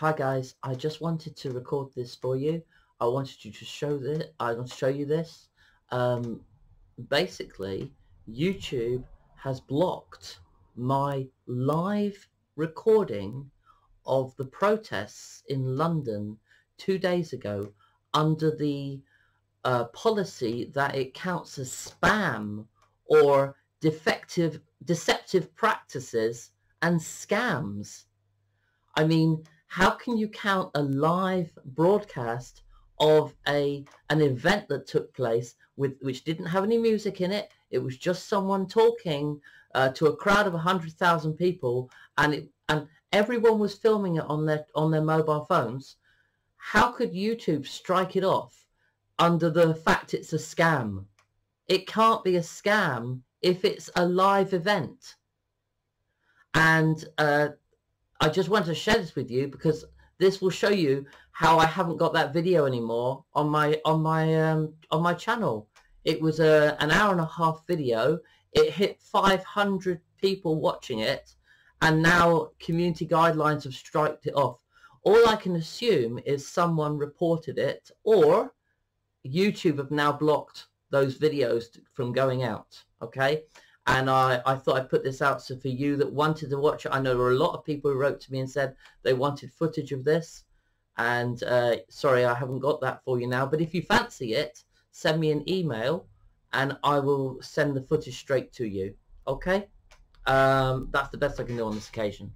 Hi guys, I just wanted to record this for you. I wanted you to show this. I want to show you this. Um, basically, YouTube has blocked my live recording of the protests in London two days ago under the uh, policy that it counts as spam or defective, deceptive practices and scams. I mean, how can you count a live broadcast of a an event that took place with which didn't have any music in it? It was just someone talking uh, to a crowd of 100,000 people and it, and everyone was filming it on their on their mobile phones. How could YouTube strike it off under the fact it's a scam? It can't be a scam if it's a live event. And uh, I just wanted to share this with you because this will show you how I haven't got that video anymore on my on my um, on my channel. It was a an hour and a half video. It hit 500 people watching it, and now community guidelines have striked it off. All I can assume is someone reported it, or YouTube have now blocked those videos from going out. Okay, and I, I thought I'd put this out so for you that wanted to watch it. I know there were a lot of people who wrote to me and said they wanted footage of this. And uh, sorry, I haven't got that for you now. But if you fancy it, send me an email and I will send the footage straight to you. Okay? Um, that's the best I can do on this occasion.